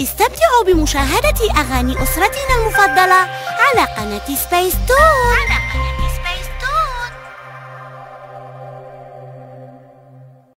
استمتعوا بمشاهدة أغاني أسرتنا المفضلة على قناة سبيس تون